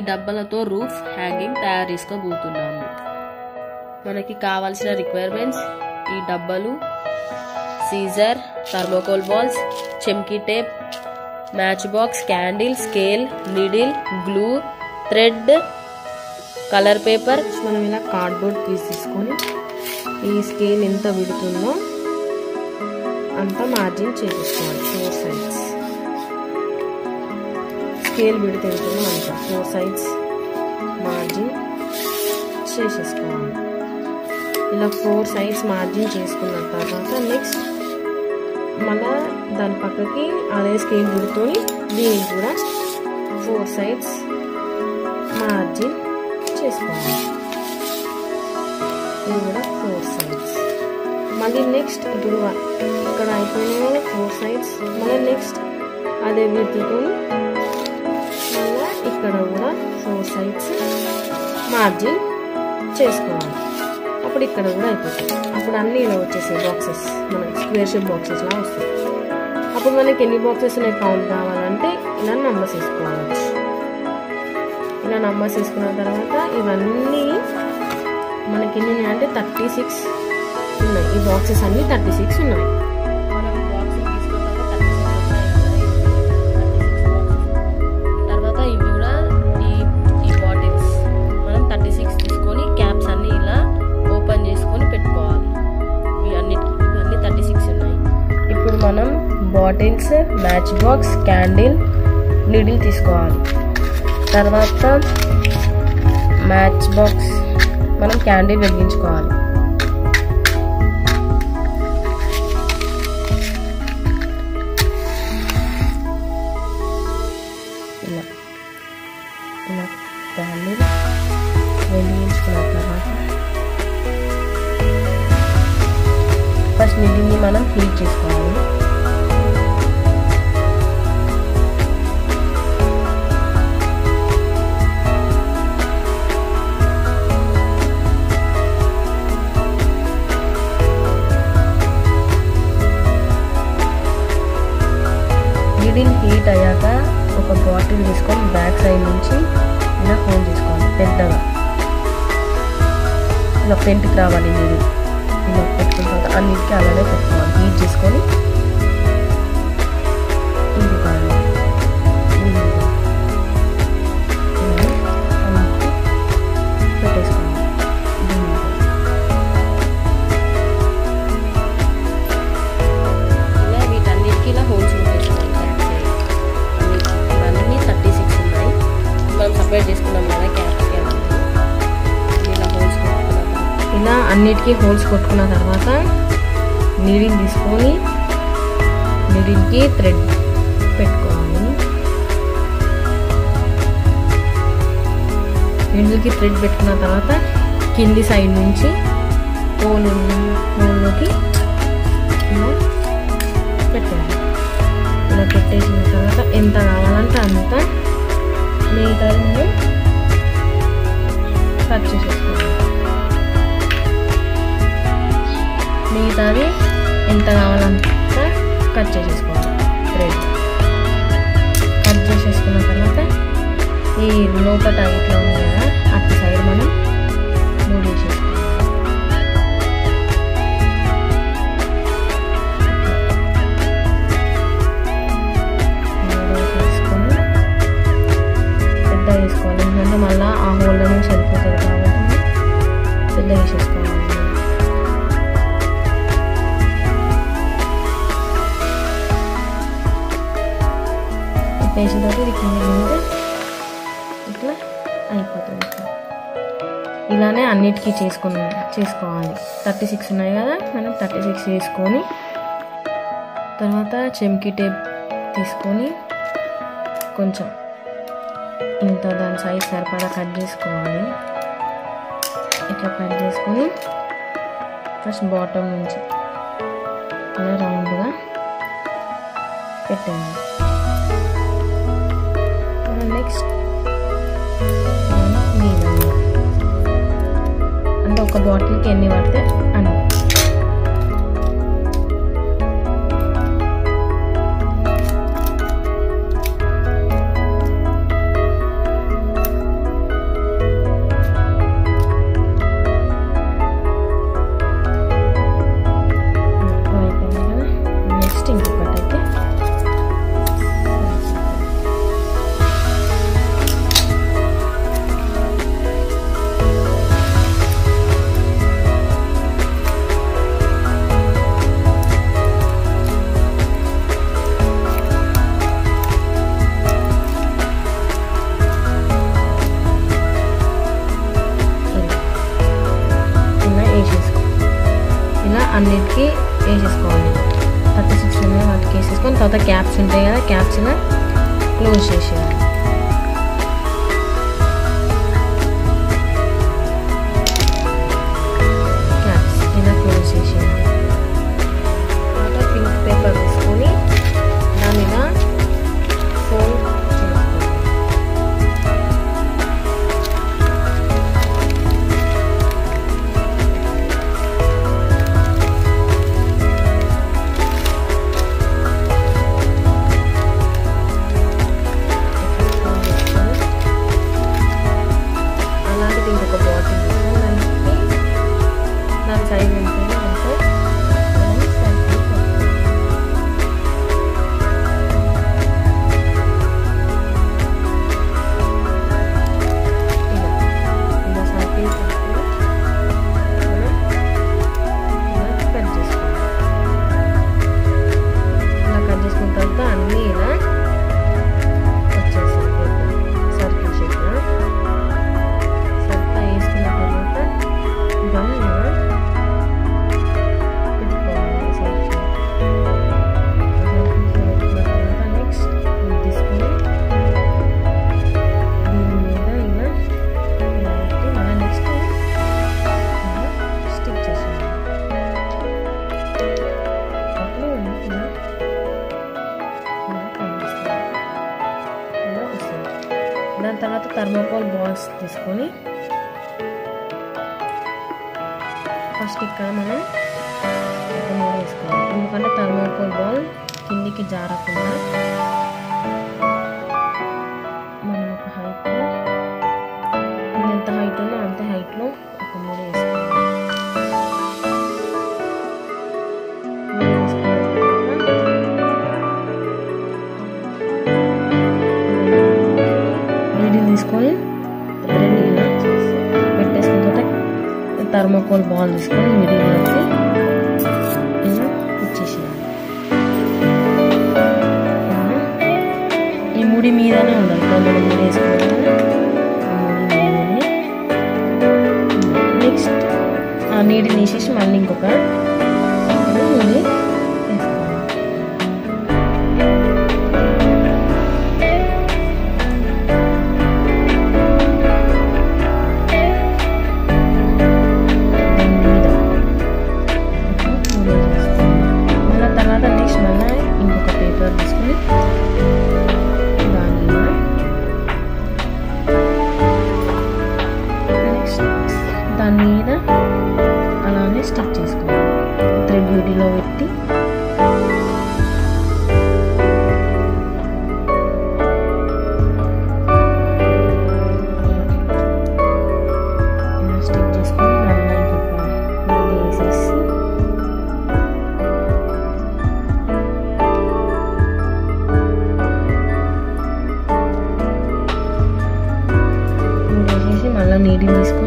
ఈ డబ్బాలతో roof hanging తయారు చేసుకోబోతున్నాము. మనకి కావాల్సిన రిక్వైర్మెంట్స్ ఈ డబ్బాలు scissor thermocol balls చెమ్కీ tape match box candle scale needle glue thread colour paper. మనం ఇలా కార్డ్బోర్డ్ పీస్ తీసుకొని ఈ స్కేల్ ఎంత విడుతుందో అంత మార్జిన్ చేసేసుకోవాలి ఫోర్ సైడ్స్ స్కేల్ పెడితే ఎంతుందో అంత. ఫోర్ సైడ్స్ మార్జిన్ చేసేసుకోవాలి. ఇలా ఫోర్ సైడ్స్ మార్జిన్ చేసుకున్న తర్వాత నెక్స్ట్ మళ్ళా దాని పక్కకి అదే స్కేల్ విడుతోని దీనికి కూడా ఫోర్ సైడ్స్ మార్జిన్ చేసుకోవాలి. ఇది కూడా ఫోర్ సైడ్స్ మళ్ళీ నెక్స్ట్ ఇప్పుడు ఇక్కడ అయిపోయిన ఫోర్ సైడ్స్ మళ్ళీ నెక్స్ట్ అదే వీటితో ఇక్కడ కూడా ఫోర్ సైడ్స్ మార్జిన్ చేసుకోవాలి. అప్పుడు ఇక్కడ కూడా అయిపోతుంది అప్పుడు అన్నీ ఇలా వచ్చేసాయి బాక్సెస్ మన స్క్వేర్ షేప్ బాక్సెస్ లా వస్తాయి. అప్పుడు మనకి ఎన్ని బాక్సెస్ ఉన్నాయి? కౌంట్ కావాలంటే ఇలా నంబర్స్ వేసుకోవచ్చు. ఇలా నంబర్స్ వేసుకున్న తర్వాత ఇవన్నీ మనకి ఎన్ని అంటే థర్టీ సిక్స్ ఉన్నాయి. ఈ బాక్సెస్ అన్నీ థర్టీ సిక్స్ ఉన్నాయి. మ్యాచ్ బాక్స్ క్యాండిల్ నీడిల్ తీసుకోవాలి. తర్వాత మ్యాచ్ బాక్స్ మనం క్యాండిల్ వెలిగించుకోవాలి. ఒక తీసుకొని బ్యాక్ సైడ్ నుంచి ఇలా హోల్ చేసుకోవాలి పెద్దగా. ఇలా పెంట్కి రావాలి నీరు ఇలా పెట్టుకున్న తర్వాత అన్నిటికీ అలానే పెట్టుకోవాలి. హీట్ చేసుకొని అన్నిటికీ హోల్స్ కొట్టుకున్న తర్వాత నీడిల్ తీసుకొని నీడిల్కి థ్రెడ్ పెట్టుకోవాలి. నీడిల్కి థ్రెడ్ పెట్టుకున్న తర్వాత కింది సైడ్ నుంచి హోల్ హోల్లోకి ఇలా పెట్టాలి ఇలా పెట్టేసిన తర్వాత ఎంత కావాలంటే అంత మిగతా మనం కట్ చేసేసుకోవాలి. మిగతాది ఎంత కావాలంటే కట్ చేసేసుకోవాలి. థ్రెడ్ కట్ చేసేసుకున్న తర్వాత ఈ లోపల ఇట్లా ఉంది. వేసిన తర్వాత ఇది కింద ముందు ఇట్లా అయిపోతుంది. ఇలానే అన్నిటికీ చేసుకుని చేసుకోవాలి. థర్టీ సిక్స్ ఉన్నాయి కదా మనం థర్టీ సిక్స్ వేసుకొని తర్వాత చెమ్కి టేప్ తీసుకొని కొంచెం ఇంత దాని సైజ్ సరిపడా కట్ చేసుకోవాలి. ఇట్లా కట్ చేసుకొని ఫస్ట్ బాటమ్ నుంచి ఇలా రౌండ్గా పెట్టండి Hmm, నెక్స్ట్ మీద అంటే ఒక బాటిల్కి ఎన్ని పడితే అంత. 谢谢。in the తర్వాత థర్మోకోల్ బాల్స్ తీసుకొని ఫస్ట్ ఇక్కడ మనం ఒక మూడు వేసుకోవాలి ఎందుకంటే థర్మోకోల్ బాల్ కిందికి జారకుండా నీటిని తీసేసి మళ్ళీ ఇంకొక reading this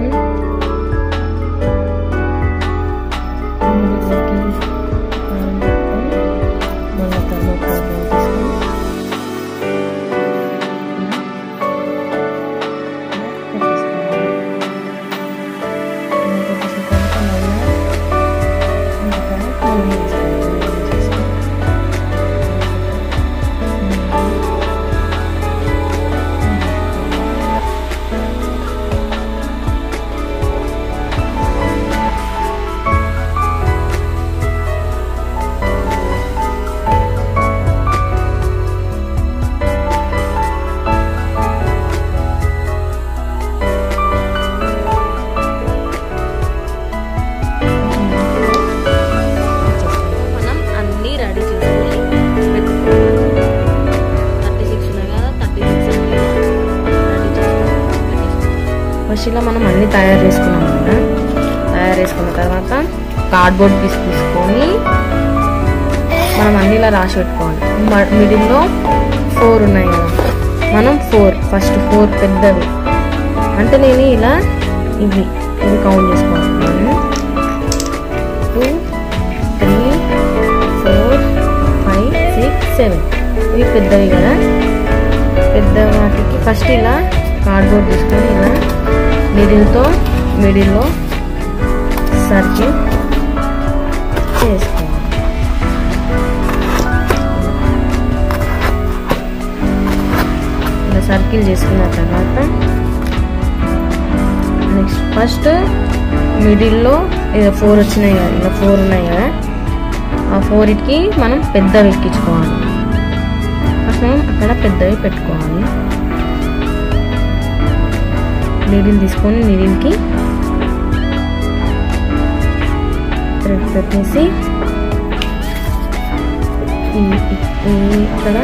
మిక్సీలో మనం అన్నీ తయారు చేసుకున్నాం అనమాట తయారు చేసుకున్న తర్వాత కార్డ్బోర్డ్ పీస్ తీసుకొని మనం అన్నీ ఇలా రాసి పెట్టుకోవాలి. మిడిల్లో ఫోర్ ఉన్నాయి కదా. మనం ఫోర్ ఫస్ట్ ఫోర్ పెద్దవి. అంటే నేను ఇలా ఇవి ఇవి కౌంట్ చేసుకోవాలి. Two three four five six seven ఇవి పెద్దవి కదా. పెద్ద వాటికి ఫస్ట్ ఇలా కార్డ్బోర్డ్ తీసుకొని ఇలా మిడిల్తో మిడిల్లో సర్కిల్ చేసుకోవాలి. ఇలా సర్కిల్ చేసుకున్న తర్వాత నెక్స్ట్ ఫస్ట్ మిడిల్లో ఫోర్ వచ్చినాయి కదా ఇలా ఫోర్ ఉన్నాయి కదా ఆ ఫోర్కి మనం పెద్దవి ఎక్కించుకోవాలి. ఫస్ట్ మనం అక్కడ పెద్దవి పెట్టుకోవాలి. నీడిల్ తీసుకొని నీడిల్కి థ్రెడ్ పెట్టేసి ఈ- ఈ- ఈ ఇక్కడ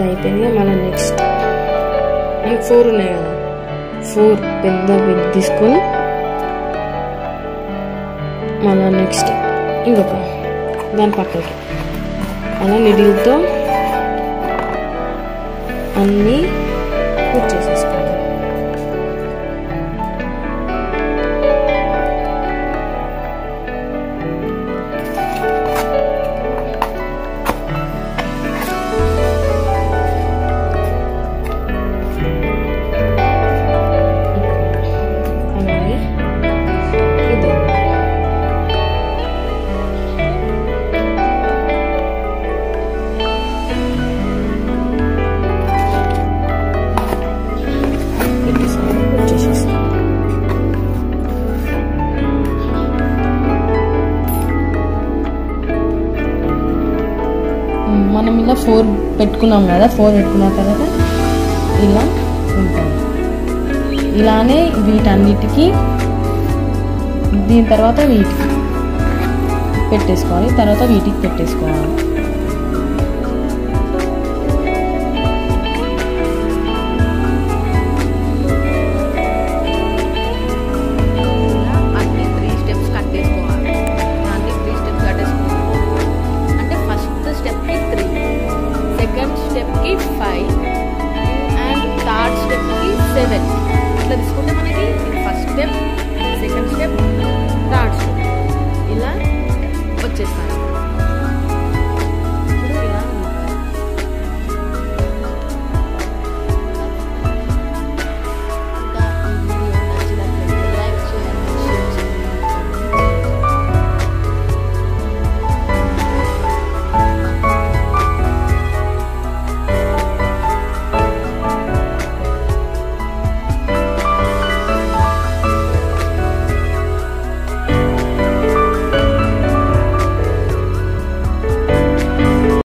ఇది అయిపోయింది మళ్ళీ నెక్స్ట్ ఫోర్ ఉన్నాయి కదా. ఫోర్ పెద్ద బిడ్ తీసుకొని మళ్ళీ నెక్స్ట్ ఇంకొక. దాని పక్కకి. అలా నిడిల్తో అన్నీ మనం ఇలా ఫోర్ పెట్టుకున్నాం కదా ఫోర్ పెట్టుకున్న తర్వాత ఇలా ఉంటాం ఇలానే వీటన్నిటికీ దీని తర్వాత వీటికి పెట్టేసుకోవాలి తర్వాత వీటికి పెట్టేసుకోవాలి.